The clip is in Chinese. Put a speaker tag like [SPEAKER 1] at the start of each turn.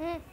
[SPEAKER 1] 嗯。